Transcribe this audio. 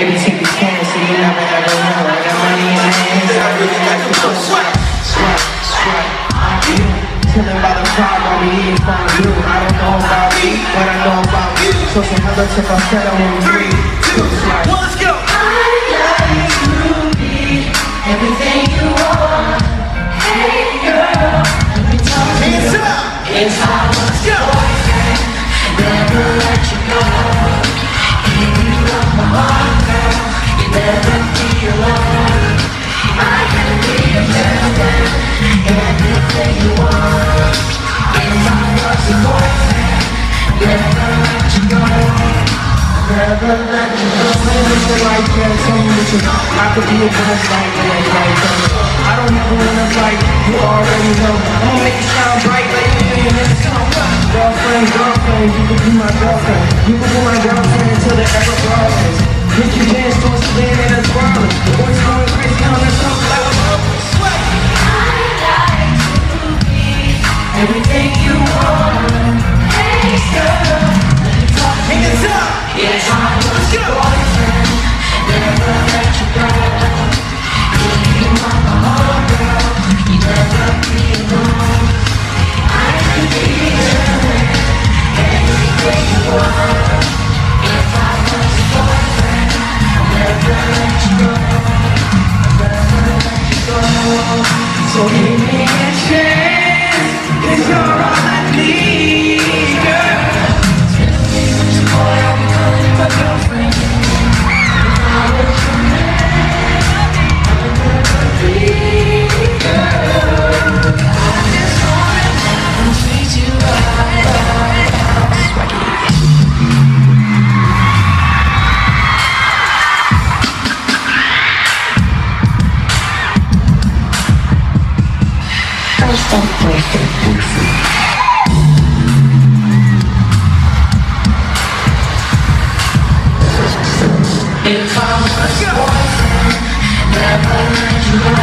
Baby, take a chance, so you never ever know. I got money in my hands, I really like to go sweat, sweat, sweat. You, chilling by the fire while we eating fondue. I don't know about me, but I know about you. So say hello to falsetto when we breathe. Two, sweat. Well, let's go. Everything you want, hey girl, let me talk to you. It's how Let's go. Like I be like like. I like. Girlfriend, girlfriend, you could be my girlfriend. You could be my girlfriend until the ever grows. Make you dance to a spin and a twirl. The boys going crazy on this song like a Sweat. Everything you want, hey girl, Hands up. Boyfriend, never let you go. My girl, you never be alone. I be you boyfriend, never let you go. Never let you go. So give me a chance, If I was boyfriend, never let you.